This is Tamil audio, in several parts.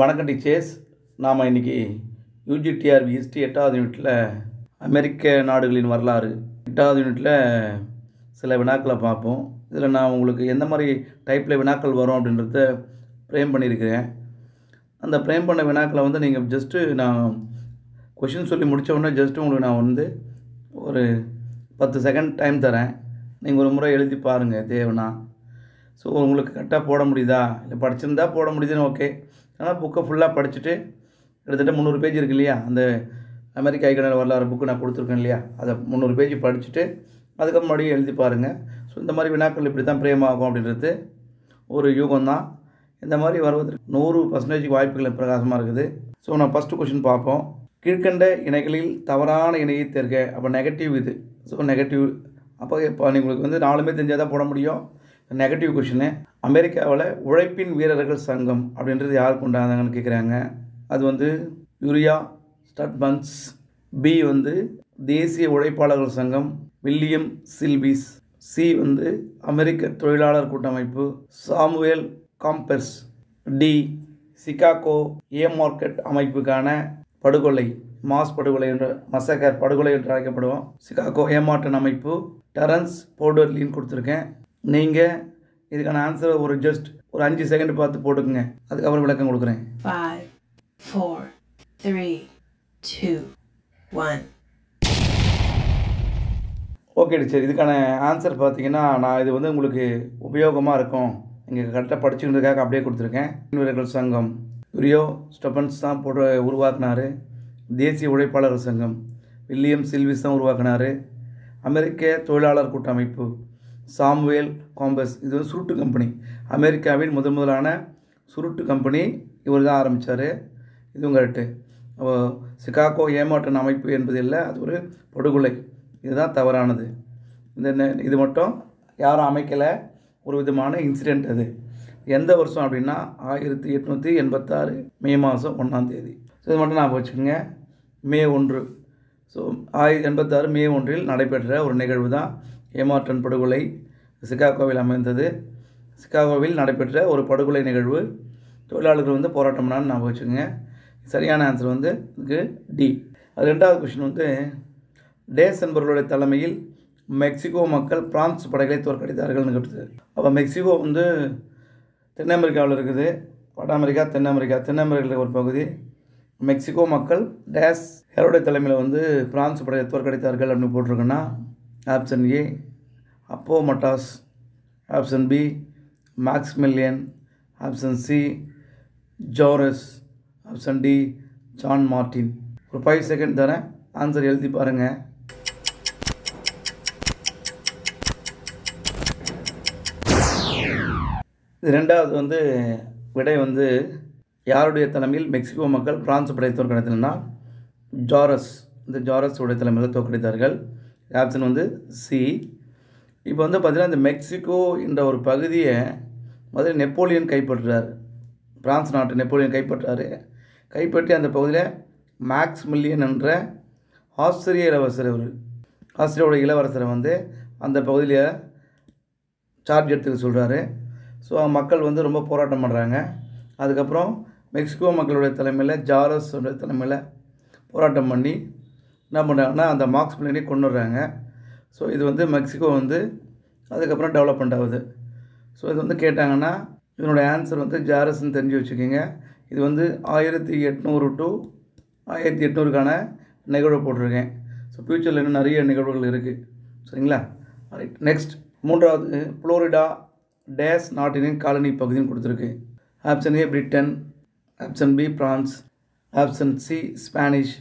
வணக்கம் டீச்சர்ஸ். நாம் இன்றைக்கி யூஜிடிஆர்பி ஹிஸ்ட்ரி எட்டாவது யூனிட்டில் அமெரிக்க நாடுகளின் வரலாறு எட்டாவது யூனிட்டில் சில வினாக்களை பார்ப்போம். இதில் நான் உங்களுக்கு எந்த மாதிரி டைப்பில் வினாக்கள் வரும் அப்படின்றத ஃப்ரேம் பண்ணியிருக்கிறேன். அந்த ஃப்ரேம் பண்ண வினாக்களை வந்து நீங்கள் ஜஸ்ட்டு நான் கொஷின் சொல்லி முடித்த உடனே ஜஸ்ட்டு உங்களுக்கு நான் வந்து ஒரு பத்து செகண்ட் டைம் தரேன். நீங்கள் ஒரு முறை எழுதி பாருங்கள் தேவைன்னா. ஸோ உங்களுக்கு கரெக்டாக போட முடியுதா? இல்லை படிச்சிருந்தா போட முடியுதுன்னு ஓகே அதனால் புக்கை ஃபுல்லாக படிச்சுட்டு கிட்டத்தட்ட முந்நூறு பேஜ் இருக்கு இல்லையா? அந்த அமெரிக்க ஐக்கிய வரலாறு புக்கு நான் கொடுத்துருக்கேன் இல்லையா? அதை முந்நூறு பேஜ் படிச்சுட்டு அதுக்கப்புறம் மறுபடியும் எழுதி பாருங்கள் ஸோ இந்த மாதிரி வினாக்கள் இப்படி தான் பிரேமாகும் அப்படின்றது ஒரு யூகம் தான் இந்த மாதிரி வருவதற்கு நூறு பர்சன்டேஜ் வாய்ப்புகள் பிரகாசமாக இருக்குது. ஸோ நான் ஃபஸ்ட்டு கொஷின் பார்ப்போம். கீழ்கண்ட இணைகளில் தவறான இணையை தேர்க. அப்போ நெகட்டிவ் இது. ஸோ நெகட்டிவ் அப்போ இப்போ உங்களுக்கு வந்து நாலுமே தெரிஞ்சால் தான் போட முடியும். நெகட்டிவ் கொஷினு அமெரிக்காவில் உழைப்பின் வீரர்கள் சங்கம் அப்படின்றது யார் கொண்டாந்தாங்கன்னு கேட்குறாங்க அது வந்து யூரியா ஸ்டட்பன்ஸ் பி வந்து தேசிய உழைப்பாளர்கள் சங்கம் வில்லியம் சில்பிஸ் சி வந்து அமெரிக்க தொழிலாளர் கூட்டமைப்பு Samuel Gompers. The Chicago Haymarket அமைப்புக்கான படுகொலை மாஸ் படுகொலை என்ற மசகர் படுகொலை என்று அழைக்கப்படுவோம். சிகாகோ ஏமாட்டன் அமைப்பு டரன்ஸ் போர்டர்லின்னு கொடுத்துருக்கேன். நீங்கள் இதுக்கான ஆன்சரை ஒரு ஜஸ்ட் ஒரு அஞ்சு செகண்ட் பார்த்து போட்டுக்குங்க. அதுக்கப்புறம் விளக்கம் கொடுக்குறேன். Five, four, three, two, one. Okay teacher இதுக்கான ஆன்சர் பார்த்தீங்கன்னா நான் இது வந்து உங்களுக்கு உபயோகமாக இருக்கும். நீங்கள் கரெக்டாக படிச்சுக்கிறதுக்காக அப்படியே கொடுத்துருக்கேன். வீரர்கள் சங்கம். யூரியோ ஸ்டெபன்ஸ் தான் போட்டு உருவாக்குனார். தேசிய உழைப்பாளர் சங்கம். வில்லியம் சில்விஸ் தான் உருவாக்குனார். அமெரிக்க தொழிலாளர் கூட்டமைப்பு. Samuel Gompers. இது வந்து சுருட்டு கம்பெனி. அமெரிக்காவின் முதன் முதலான சுருட்டு கம்பெனி. இவர் தான் ஆரம்பித்தார் இதுவும் கரெக்டு சிகாகோ ஏமாற்றன் அமைப்பு என்பது இல்லை அது ஒரு படுகொலை. இதுதான் தவறானது. இந்த இது மட்டும் யாரும் அமைக்கலை. ஒரு விதமான இன்சிடெண்ட் அது. எந்த வருஷம் அப்படின்னா ஆயிரத்தி எட்நூற்றி எண்பத்தாறு மே மாதம் ஒன்றாம் தேதி. ஸோ இது மட்டும் நான் வச்சுக்கோங்க. மே ஒன்று. ஸோ ஆயிரத்தி எண்பத்தாறு மே ஒன்றில் நடைபெற்ற ஒரு நிகழ்வு தான் ஏமாற்றன் படுகொலை சிகாகோவில் அமைந்தது. சிகாகோவில் நடைபெற்ற ஒரு படுகொலை நிகழ்வு. தொழிலாளர்கள் வந்து போராட்டம்னான்னு நான் வச்சுக்கோங்க. சரியான ஆன்சர் வந்து இதுக்கு டி அது ரெண்டாவது கொஷின் வந்து டேஸ் என்பவர்களுடைய தலைமையில் மெக்சிகோ மக்கள் பிரான்ஸ் படைகளை தோற்கடித்தார்கள்னு கேட்டது. அப்போ மெக்சிகோ வந்து தென் அமெரிக்காவில் இருக்குது. வட அமெரிக்கா தென் அமெரிக்கா. தென் அமெரிக்காவில் ஒரு பகுதி. மெக்சிகோ மக்கள் டேஸ் யாருடைய தலைமையில் வந்து பிரான்ஸ் படையை தோற்கடித்தார்கள் அப்படின்னு போட்டிருக்குன்னா ஆப்ஷன் ஏ அப்போ மட்டாஸ். Option B Maximilian. Option C Juarez. Option D John Martin. ஒரு ஃபைவ் செகண்ட் தரேன். ஆன்சர் எழுதி பாருங்கள் இது ரெண்டாவது வந்து விடை வந்து யாருடைய தலைமையில் மெக்சிகோ மக்கள் பிரான்ஸ் படை தோற்கடித்தனா ஜாரஸ். இந்த ஜாரஸ் உடைய தலைமையில் தோற்கடித்தார்கள். ஆப்ஷன் வந்து சி இப்போ வந்து பார்த்திங்கன்னா இந்த மெக்சிகோ என்ற ஒரு பகுதியை முதல்ல நெப்போலியன் கைப்பற்றுறார். பிரான்ஸ் நாட்டு நெப்போலியன் கைப்பற்றாரு. கைப்பற்றி அந்த பகுதியில் மேக்ஸ் மில்லியன் என்ற ஆஸ்திரிய இளவரசர் அவர் ஆஸ்திரியாவோட இளவரசரை வந்து அந்த பகுதியில் சார்ஜ் எடுத்துக்க சொல்கிறாரு ஸோ மக்கள் வந்து ரொம்ப போராட்டம் பண்ணுறாங்க அதுக்கப்புறம் மெக்சிகோ மக்களுடைய தலைமையில் ஜாரஸ் தலைமையில் போராட்டம் பண்ணி என்ன பண்ணுறாங்கன்னா அந்த மார்க்ஸ் மில்லியனை கொண்டு வர்றாங்க ஸோ இது வந்து மெக்சிகோ வந்து அதுக்கப்புறம் டெவலப்மெண்ட் ஆகுது. ஸோ இது வந்து கேட்டாங்கன்னா இதனுடைய ஆன்சர் வந்து ஜாரஸ்ன்னு தெரிஞ்சு வச்சுக்கோங்க. இது வந்து ஆயிரத்தி எட்நூறு டு ஆயிரத்தி எட்நூறுக்கான நிகழ்வு போட்டிருக்கேன். ஸோ ஃப்யூச்சரில் இன்னும் நிறைய நிகழ்வுகள் இருக்குது சரிங்களா? ரைட் நெக்ஸ்ட் மூன்றாவது புளோரிடா டேஸ் நாட்டினின் காலனி பகுதின்னு கொடுத்துருக்கு. Option A Britain option B France option C Spanish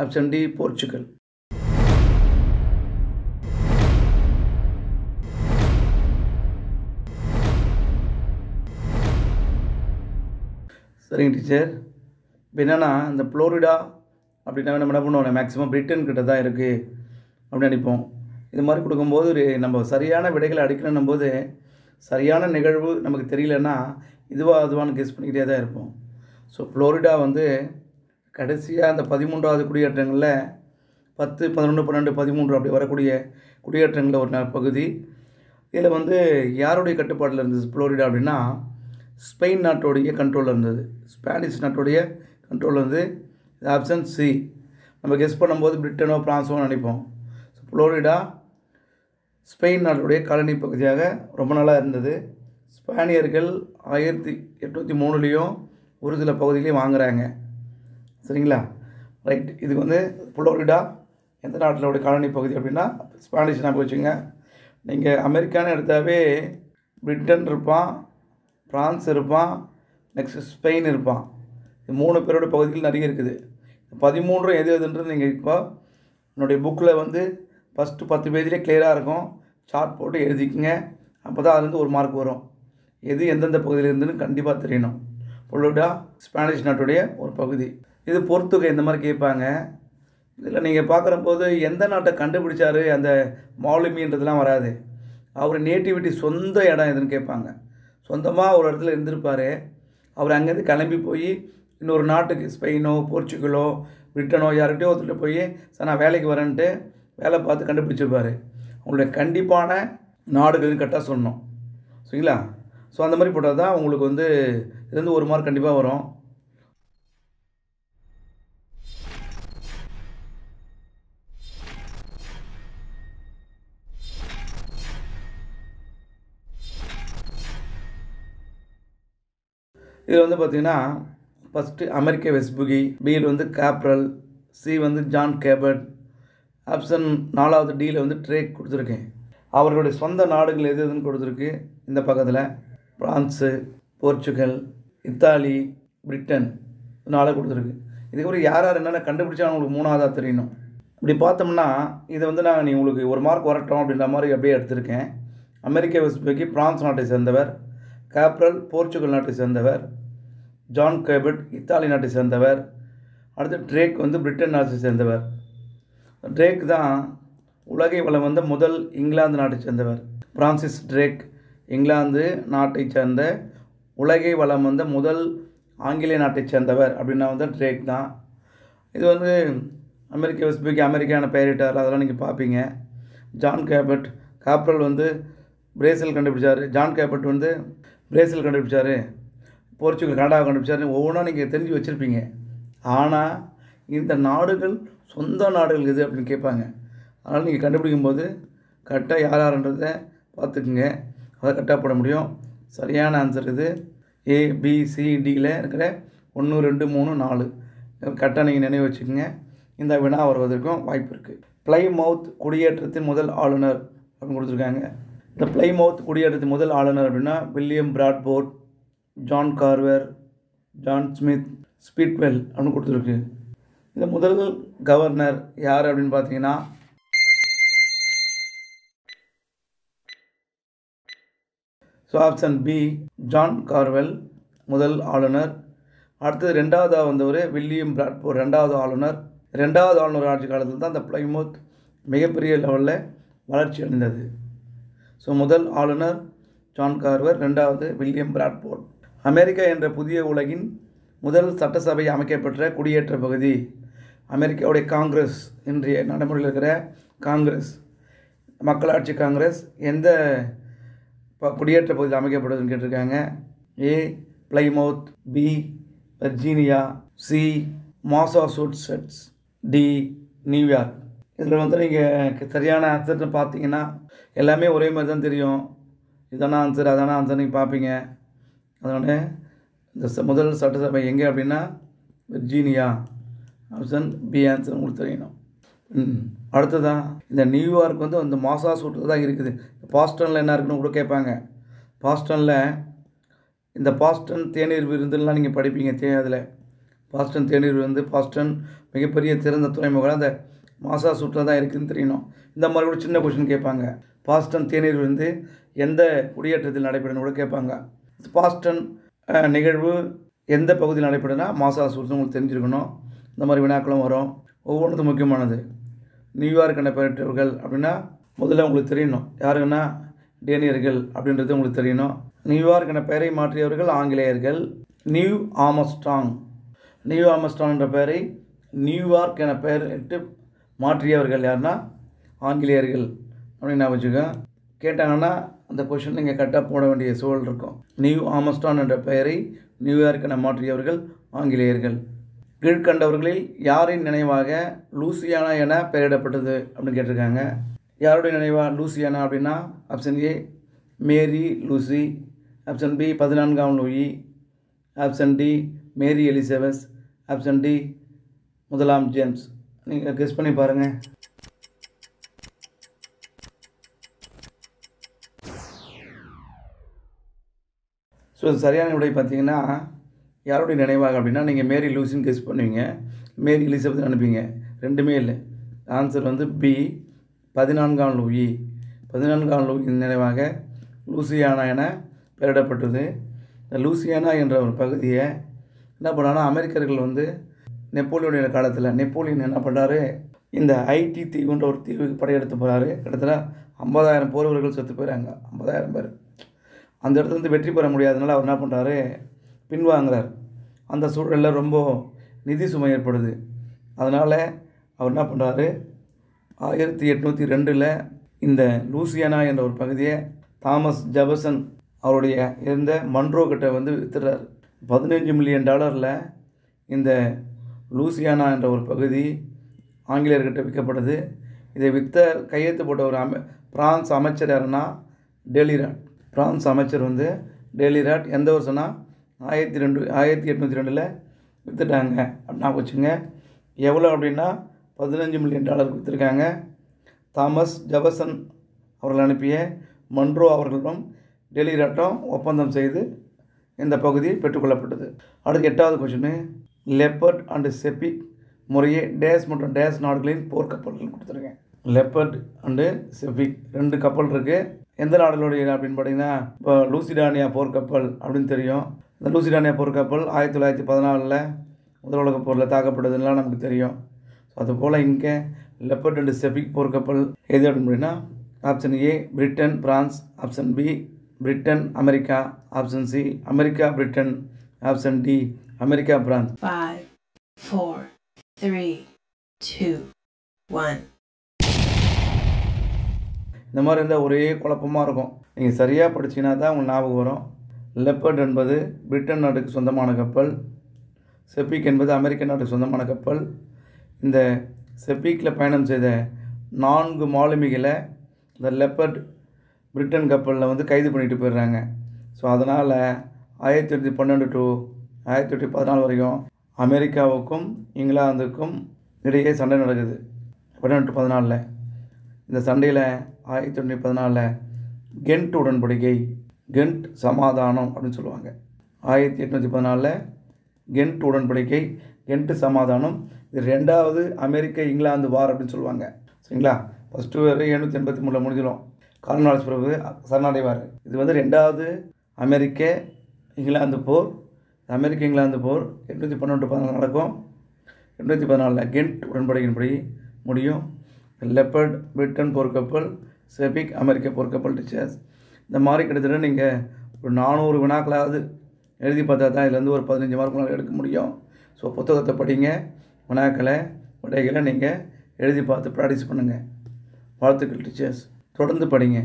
option D Portugal சரிங்க டீச்சர். இப்போ என்னென்னா இந்த ஃப்ளோரிடா அப்படின்னா நம்ம என்ன பண்ணுவோம்? மேக்ஸிமம் பிரிட்டன் கிட்ட தான் இருக்குது அப்படின்னு நினைப்போம். இது மாதிரி கொடுக்கும்போது ஒரு நம்ம சரியான விடைகளை அடிக்கணும் போது சரியான நிகழ்வு நமக்கு தெரியலன்னா இதுவாக அதுவான்னு கெஸ் பண்ணிக்கிட்டே தான் இருப்போம். ஸோ ஃப்ளோரிடா வந்து கடைசியாக அந்த பதிமூன்றாவது குடியேற்றங்களில் பத்து பதினொன்று பன்னெண்டு பதிமூன்று அப்படி வரக்கூடிய குடியேற்றங்களில் ஒரு ந- பகுதி. இதில் வந்து யாருடைய கட்டுப்பாட்டில் இருந்தது ஃப்ளோரிடா அப்படின்னா ஸ்பெயின் நாட்டுடைய கண்ட்ரோலில் இருந்தது. ஸ்பானிஷ் நாட்டுடைய கண்ட்ரோலில் இருந்து இது ஆப்ஷன் சி நம்ம கெஸ் பண்ணும்போது பிரிட்டனோ ஃப்ரான்ஸோ நினைப்போம். ஸோ ஃப்ளோரிடா ஸ்பெயின் நாட்டுடைய காலனி பகுதியாக ரொம்ப நாளாக இருந்தது. ஸ்பானியர்கள் ஆயிரத்தி எட்நூற்றி மூணுலேயும் ஒரு சில பகுதியிலையும் வாங்குறாங்க. சரிங்களா? ரைட் இதுக்கு வந்து புளோரிடா எந்த நாட்டிலோடைய காலனி பகுதி அப்படின்னா ஸ்பானிஷ் ஞாபகம் வச்சுங்க நீங்கள் அமெரிக்கான்னு எடுத்தாவே பிரிட்டன் இருப்பான் பிரான்ஸ் இருப்பான் நெக்ஸ்ட் ஸ்பெயின் இருப்பான். இது மூணு பேரோட பகுதிகள் நிறைய இருக்குது. பதிமூன்று எது எதுன்றது நீங்கள் இப்போ என்னுடைய புக்கில் வந்து ஃபஸ்ட்டு பத்து பேஜில் கிளியராக இருக்கும். சார்ட் போட்டு எழுதிக்கங்க. அப்போ தான் அதுலேருந்து ஒரு மார்க் வரும். எது எந்தெந்த பகுதியில் இருந்துன்னு கண்டிப்பாக தெரியணும். புளோரிடா ஸ்பானிஷ் நாட்டுடைய ஒரு பகுதி. இது பொறுத்துக்க இந்த மாதிரி கேட்பாங்க. இதில் நீங்கள் பார்க்குற போது எந்த நாட்டை கண்டுபிடிச்சாரு அந்த மாலுமின்றதுலாம் வராது. அவர் நேட்டிவிட்டி சொந்த இடம் எதுன்னு கேட்பாங்க. சொந்தமாக ஒரு இடத்துல இருந்திருப்பார். அவர் அங்கேருந்து கிளம்பி போய் இன்னொரு நாட்டுக்கு ஸ்பெயினோ போர்ச்சுகலோ பிரிட்டனோ யார்கிட்டயோ ஒருத்தர் போய் சார் நான் வேலைக்கு வரேன்ட்டு வேலை பார்த்து கண்டுபிடிச்சிருப்பார். அவங்களுடைய கண்டிப்பான நாடுகள்னு கரெக்டாக சொன்னோம் சரிங்களா? ஸோ அந்த மாதிரி போட்டால் தான் உங்களுக்கு வந்து இதுலேருந்து ஒரு மார்க் கண்டிப்பாக வரும். இதில் வந்து பார்த்திங்கன்னா ஃபஸ்ட்டு அமெரிக்க வெஸ்புகி பியில் வந்து கேப்ரல் சி வந்து ஜான் கேபர்ட் ஆப்ஷன் நாலாவது டியில் வந்து ட்ரேக் கொடுத்துருக்கேன். அவர்களுடைய சொந்த நாடுகள் எது எதுன்னு கொடுத்துருக்கு இந்த பக்கத்தில். பிரான்ஸு போர்ச்சுகல் இத்தாலி பிரிட்டன் நாளை கொடுத்துருக்கு. இதுக்கப்புறம் யார் யார் என்னென்ன கண்டுபிடிச்சா உங்களுக்கு மூணாவதாக தெரியணும். இப்படி பார்த்தோம்னா இதை வந்து நாங்கள் நீ உங்களுக்கு ஒரு மார்க் வரட்டும் அப்படின்ற மாதிரி அப்படியே எடுத்திருக்கேன். அமெரிக்க வெஸ்புகி பிரான்ஸ் நாட்டை சேர்ந்தவர் கேப்ரல் போர்ச்சுகல் நாட்டை சேர்ந்தவர். ஜான் கேபர்ட் இத்தாலி நாட்டை சேர்ந்தவர். அடுத்து ட்ரேக் வந்து பிரிட்டன் நாட்டை சேர்ந்தவர். ட்ரேக் தான் உலகை வளம் வந்த முதல் இங்கிலாந்து நாட்டை சேர்ந்தவர். பிரான்சிஸ் ட்ரேக் இங்கிலாந்து நாட்டை சேர்ந்த உலகை வளம் வந்த முதல் ஆங்கிலேய நாட்டை சேர்ந்தவர் அப்படின்னா வந்து ட்ரேக் தான். இது வந்து அமெரிக்க வெஸ்பிக்கு அமெரிக்கான பெயரிட்டார் அதெல்லாம் நீங்கள் பார்ப்பீங்க ஜான் கேபர்ட் காப்ரல் வந்து பிரேசில் கண்டுபிடிச்சார். ஜான் கேபர்ட் வந்து பிரேசில் கண்டுபிடிச்சார் போர்ச்சுகல் கனடாவை கண்டுபிடிச்சாருன்னு ஒவ்வொன்றா நீங்கள் தெரிஞ்சு வச்சுருப்பீங்க. ஆனால் இந்த நாடுகள் சொந்த நாடுகள் எது அப்படின்னு கேட்பாங்க. அதனால் நீங்கள் கண்டுபிடிக்கும் போது கரெக்டாக யார் யாருன்றதை பார்த்துக்குங்க. அதை கரெக்டாக போட முடியும். சரியான ஆன்சர் இது. ஏ பி இருக்கிற ஒன்று ரெண்டு மூணு நாலு. கரெக்டாக நீங்கள் நினைவு வச்சுக்கோங்க. இந்த வினா வருவதற்கும் வாய்ப்பு இருக்குது பிளைமவுத் குடியேற்றத்தின் முதல் ஆளுநர் அப்படின்னு கொடுத்துருக்காங்க. இந்த பிளைமவுத் குடியேற்றத்தின் முதல் ஆளுநர் அப்படின்னா William Bradford John Carver John Smith Speedwell அப்படின்னு கொடுத்துருக்கு. இந்த முதல் கவர்னர் யார் அப்படின்னு பார்த்தீங்கன்னா so option B John Carver முதல் ஆளுநர். அடுத்தது ரெண்டாவதாக வந்தவர் வில்லியம் பிராட்போர்ட் ரெண்டாவது ஆளுநர். ரெண்டாவது ஆளுநர் ஆட்சி காலத்தில் தான் இந்த பிளைமோத் மிகப்பெரிய லெவலில் வளர்ச்சி அடைந்தது. ஸோ முதல் ஆளுநர் ஜான் கார்வர் ரெண்டாவது வில்லியம் பிராட்போர்ட் அமெரிக்கா என்ற புதிய உலகின் முதல் சட்டசபை அமைக்கப்பெற்ற குடியேற்ற பகுதி. அமெரிக்காவுடைய காங்கிரஸ் இன்றைய நடைமுறையில் இருக்கிற காங்கிரஸ் மக்களாட்சி காங்கிரஸ் எந்த ப- குடியேற்ற பகுதியில் அமைக்கப்படுதுன்னு கேட்டிருக்காங்க? A Plymouth B Virginia C Massachusetts D New York இதில் வந்து நீங்கள் சரியான ஆன்சர்னு பார்த்தீங்கன்னா எல்லாமே ஒரே மாதிரி தான் தெரியும். இதான ஆன்சர் அதான ஆன்சர் நீங்கள் பார்ப்பீங்க. அதோட இந்த ச- முதல் சட்டசபை எங்கே அப்படின்னா விர்ஜீனியா. ஆப்ஷன் பி ஆன்சர் உங்களுக்கு தெரியணும். ம். அடுத்ததான் இந்த நியூயார்க் வந்து அந்த மாசா சூட்டில் தான் இருக்குது. பாஸ்டனில் என்ன இருக்குன்னு கூட கேட்பாங்க. பாஸ்டனில் இந்த பாஸ்டன் தேநீர் விருந்துலாம் நீங்கள் படிப்பீங்க தே அதில். பாஸ்டன் தேநீர் விருந்து பாஸ்டன் மிகப்பெரிய திறந்த துறைமுகம் அந்த மாசா சூட்டில் தான் இருக்குதுன்னு தெரியணும். இந்த மாதிரி கூட சின்ன கொஷின் கேட்பாங்க. பாஸ்டன் தேநீர் விருந்து எந்த குடியேற்றத்தில் நடைபெறுன்னு கூட கேட்பாங்க. பாஸ்டன் நிகழ்வு எந்த பகுதியில் நடைபெறுனா மாசா சூட்ஸ் உங்களுக்கு தெரிஞ்சிருக்கணும். இந்த மாதிரி வினாக்களும் வரும். ஒவ்வொன்றுக்கும் முக்கியமானது. நியூயார்க் நடைபெற்றவர்கள் அப்படின்னா முதல்ல உங்களுக்கு தெரியணும். யாருன்னா டேனியர்கள் அப்படின்றது உங்களுக்கு தெரியணும். நியூயார்க் என பெயரை மாற்றியவர்கள் ஆங்கிலேயர்கள். நியூ ஆமஸ்டாங். நியூ ஆமஸ்டாங் என்ற பெயரை நியூயார்க் என பெயர் இட்டு மாற்றியவர்கள் யாருன்னா ஆங்கிலேயர்கள். அப்படின்னு நான் கேட்டாங்கன்னா அந்த கொஷின் நீங்கள் கரெக்டாக போட வேண்டிய சூழல் இருக்கும். நியூ ஆமஸ்டான் என்ற பெயரை நியூயார்க் என மாற்றியவர்கள் ஆங்கிலேயர்கள். கீழ்கண்டவர்களில் யாரின் நினைவாக லூசியானா என பெயரிடப்பட்டது அப்படின்னு கேட்டிருக்காங்க. யாருடைய நினைவாக லூசியானா அப்படின்னா option A Mary Lucy option B பதினான்காம் Louis. Option D Mary Elizabeth option D முதலாம் ஜேம்ஸ் நீங்கள் கெஸ் பண்ணி பாருங்கள் ஸோ சரியான விடை பார்த்தீங்கன்னா யாருடைய நினைவாக அப்படின்னா நீங்கள் மேரி லூசின்னு கெஸ் பண்ணுவீங்க. மேரி எலிசபெத் அனுப்பிங்க ரெண்டுமே இல்லை. ஆன்சர் வந்து பி பதினான்காம் லூயி. பதினான்காம் லூயின் நினைவாக லூசியானா என பெயரிடப்பட்டது. இந்த லூசியானா என்ற ஒரு பகுதியை என்ன பண்ணாங்கன்னா அமெரிக்கர்கள் வந்து நெப்போலியனுடைய காலத்தில் நெப்போலியன் என்ன பண்ணாரு இந்த ஐடி தீவுன்ற ஒரு தீவுக்கு படையெடுத்து போகிறாரு கிட்டத்தட்ட ஐம்பதாயிரம் போர்வர்கள் செத்து போயிறாங்க. ஐம்பதாயிரம் பேர். அந்த இடத்துல இருந்து வெற்றி பெற முடியாதனால அவர் என்ன பண்ணுறாரு பின்வாங்குறார். அந்த சூழலில் ரொம்ப நிதி சுமை ஏற்படுது. அதனால் அவர் என்ன பண்ணுறாரு ஆயிரத்தி எட்நூற்றி ரெண்டில் இந்த லூசியானா என்ற ஒரு பகுதியை தாமஸ் ஜெபசன் அவருடைய இருந்த மன்ரோ கிட்ட வந்து வித்துறாரு பதினஞ்சு மில்லியன் டாலரில் இந்த லூசியானா என்ற ஒரு பகுதி ஆங்கிலேயர்கிட்ட விற்கப்படுது இதை விற்ற கையெழுத்து போட்ட ஒரு அமை பிரான்ஸ் அமைச்சர் யாருன்னா டெலிராட். பிரான்ஸ் அமைச்சர் வந்து டெலிராட் எந்த வருஷம்னா ஆயிரத்தி ரெண்டு ஆயிரத்தி எட்நூற்றி ரெண்டில் விற்றுட்டாங்க அப்படின்னா வச்சுங்க எவ்வளோ அப்படின்னா பதினஞ்சு மில்லியன் டாலருக்கு விற்றுருக்காங்க தாமஸ் ஜெபசன் அவர்கள் அனுப்பிய மன்ரோ அவர்களிடம் டெலிராட்டம் ஒப்பந்தம் செய்து இந்த பகுதி பெற்றுக்கொள்ளப்பட்டது அடுத்து எட்டாவது கொஷினு லெப்பர்ட் அண்டு செபிக் முறையே டேஸ் மற்றும் டேஸ் நாடுகளின் போர்க்கப்பல்கள் கொடுத்துருக்கேன். லெப்பர்ட் அண்டு செபிக் ரெண்டு கப்பல் இருக்குது எந்த நாடுகளுடைய அப்படின்னு பார்த்தீங்கன்னா இப்போ லூசிடானியா போர்க்கப்பல் அப்படின்னு தெரியும். இந்த லூசிடானியா போர்க்கப்பல் ஆயிரத்தி தொள்ளாயிரத்தி பதினாலில் முதல் உலகப் போரில் தாக்கப்பட்டதுலாம் நமக்கு தெரியும். ஸோ அதுபோல் இங்கே லெப்பர்ட் அண்டு செபிக் போர்க்கப்பல் எது அப்படின்னா option A Britain France option B Britain America option C America Britain option D America France Five, four, three, two, one. இந்த மாதிரி இருந்தால் ஒரே குழப்பமாக இருக்கும். நீங்கள் சரியாக படிச்சீங்கன்னா தான் உங்களுக்கு ஞாபகம் வரும். லெப்பர்ட் என்பது பிரிட்டன் நாட்டுக்கு சொந்தமான கப்பல். செப்பிக் என்பது அமெரிக்க நாட்டுக்கு சொந்தமான கப்பல். இந்த செப்பிக்கில் பயணம் செய்த நான்கு மாலுமிகளை இந்த லெப்பர்ட் பிரிட்டன் கப்பலில் வந்து கைது பண்ணிட்டு போயிடுறாங்க. ஸோ அதனால் ஆயிரத்தி தொள்ளாயிரத்தி பன்னெண்டு டு ஆயிரத்தி தொள்ளாயிரத்தி பதினாலு வரைக்கும் அமெரிக்காவுக்கும் இங்கிலாந்துக்கும் இடையே சண்டை நடக்குது. பன்னெண்டு டு பதினாலில். இந்த சண்டையில் ஆயிரத்தி தொள்ளாயிரத்தி பதினாலில் கென்ட் உடன்படிக்கை கென்ட் சமாதானம் அப்படின்னு சொல்லுவாங்க. ஆயிரத்தி எட்நூற்றி பதினாலில் கென்ட் உடன்படிக்கை கென்ட் சமாதானம். இது ரெண்டாவது அமெரிக்க இங்கிலாந்து வார் அப்படின்னு சொல்லுவாங்க. சரிங்களா? ஃபஸ்ட்டு வேறு எழுநூற்றி எண்பத்தி மூணில் முடிஞ்சிடும் கால்நாள் பிறகு சரணடைவார். இது வந்து ரெண்டாவது அமெரிக்க இங்கிலாந்து போர் அமெரிக்க இங்கிலாந்து போர் எட்நூற்றி பன்னெண்டு பதினாலு நடக்கும். எட்நூற்றி பதினாலில் கென்ட் உடன்படிக்கையின்படி முடியும். லெப்பர்ட் பிரிட்டன் போர்க்கப்பல் செபிக் அமெரிக்க போர்க்கப்பல் டீச்சர்ஸ் இந்த மாதிரி கிட்டத்தட்ட நீங்கள் ஒரு நானூறு வினாக்களாவது எழுதி பார்த்தா தான் இதுலேருந்து ஒரு பதினஞ்சு மார்க் எடுக்க முடியும். ஸோ புத்தகத்தை படிங்க வினாக்களை விடைகளை நீங்கள் எழுதி பார்த்து ப்ராக்டிஸ் பண்ணுங்கள் வாழ்த்துக்கள் டீச்சர்ஸ் தொடர்ந்து படிங்க.